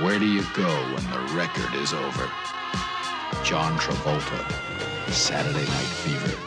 Where do you go when the record is over? John Travolta, Saturday Night Fever.